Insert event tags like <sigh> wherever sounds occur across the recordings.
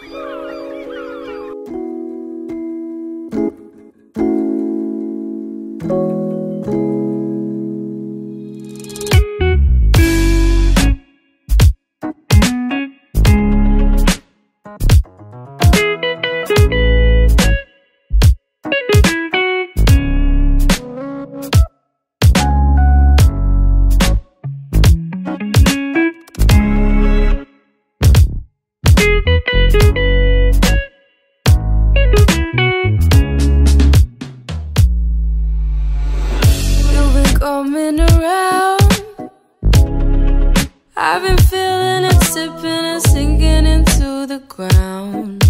Woo! <laughs> I've been feeling it sipping and sinking into the ground.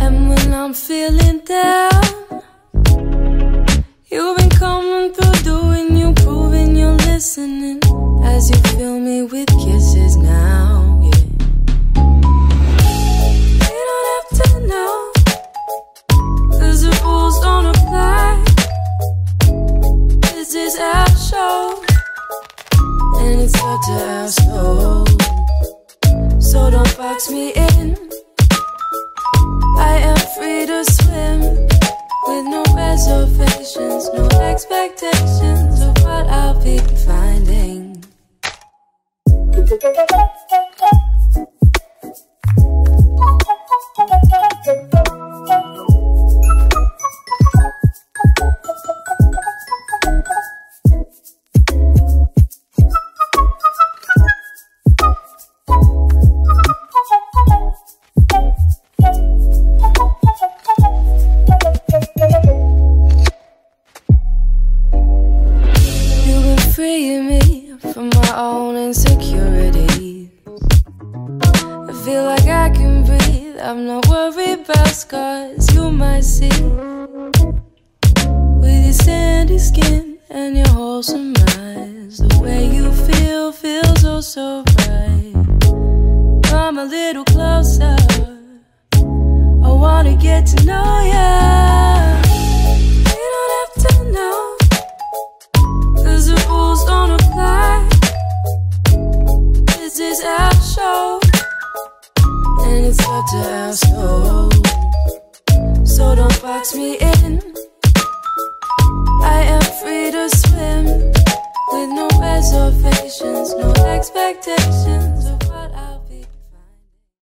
And when I'm feeling down, and it's to soul. So don't box me in. I am free to swim with no reservations, no expectations of what I'll be finding. Me from my own insecurities. I feel like I can breathe. I'm not worried about scars you might see. With your sandy skin and your wholesome eyes, the way you feel feels oh so right. Come a little closer. I wanna get to know. You show, and it's up to our soul. So don't box me in. I am free to swim with no reservations, no expectations